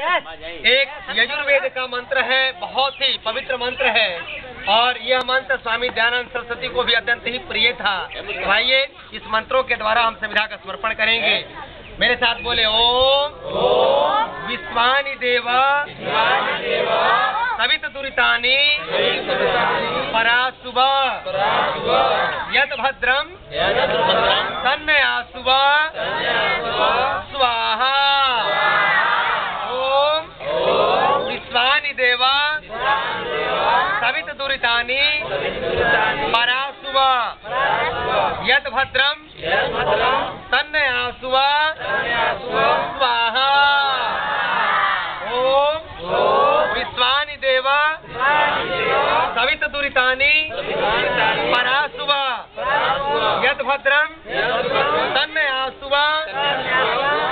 एक यजुर्वेद का मंत्र है, बहुत ही पवित्र मंत्र है। और यह मंत्र स्वामी दयानंद सरस्वती को भी अत्यंत ही प्रिय था। आइए इस मंत्रों के द्वारा हम संविधा का समर्पण करेंगे। मेरे साथ बोले, ओम विश्वानी देवा सवित परा पराशुभ। यद भद्रम तन्नया शुभ स्वाहा ओम विश्वानि देवा सवित दुरितानि पराशुभ यद भद्रम तन्नया शुभ स्वाहा। ओम। विश्वानि देवा। सवित दुरितानि पराशुभ यद भद्रम तन्नया शुभ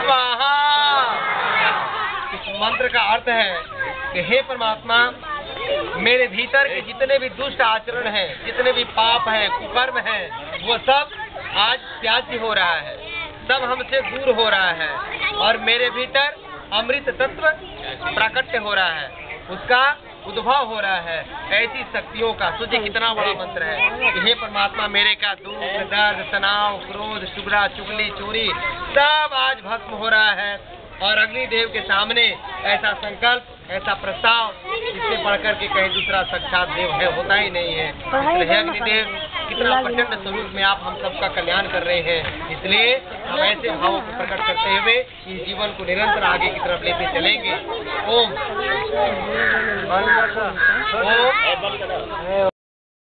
स्वाहा। इस मंत्र का अर्थ है कि हे परमात्मा मेरे भीतर के जितने भी दुष्ट आचरण हैं, जितने भी पाप हैं, कुकर्म हैं, वो सब आज त्याज्य हो रहा है। सब हमसे दूर हो रहा है और मेरे भीतर अमृत तत्व प्राकट्य हो रहा है। उसका उद्भव हो रहा है। ऐसी शक्तियों का तुझे कितना बड़ा मंत्र है कि हे परमात्मा, मेरे का दुख, दर्द, तनाव, क्रोध शुगरा चुगली, चोरी, सब आज भस्म हो रहा है और अग्निदेव के सामने ऐसा संकल्प ऐसा प्रस्ताव इससे पढ़कर के कहीं दूसरा साक्षात देव है होता ही नहीं है। इसलिए हे अग्निदेव कितना प्रचंड स्वरूप में आप हम सबका कल्याण कर रहे हैं। इसलिए हम ऐसे भाव को प्रकट करते हुए इस जीवन को निरंतर आगे की तरफ़ लेते चलेंगे। ओम। ओम।